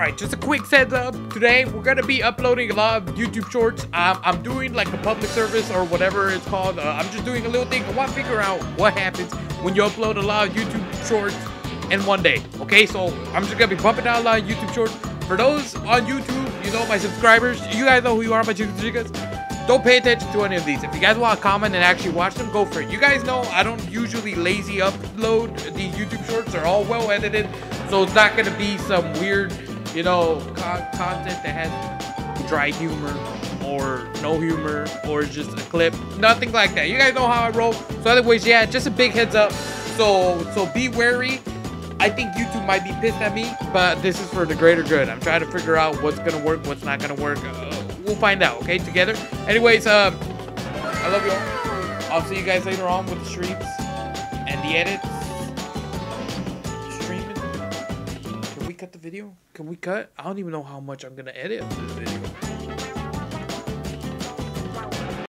Alright, just a quick heads up. Today, we're gonna be uploading a lot of YouTube shorts. Um, I'm doing like a public service or whatever it's called. Uh, I'm just doing a little thing. I want to figure out what happens when you upload a lot of YouTube shorts in one day. Okay, so I'm just gonna be pumping out a lot of YouTube shorts. For those on YouTube, you know, my subscribers, you guys know who you are, my chicas. Don't pay attention to any of these. If you guys want to comment and actually watch them, go for it. You guys know I don't usually lazy upload these YouTube shorts. They're all well edited, so it's not gonna be some weird you know, con content that has dry humor or no humor or just a clip. Nothing like that. You guys know how I roll. So anyways, yeah, just a big heads up. So so be wary. I think YouTube might be pissed at me, but this is for the greater good. I'm trying to figure out what's gonna work, what's not gonna work. Uh, we'll find out, okay, together. Anyways, um, I love you all. I'll see you guys later on with the streams and the edits. cut the video? Can we cut? I don't even know how much I'm gonna edit this video.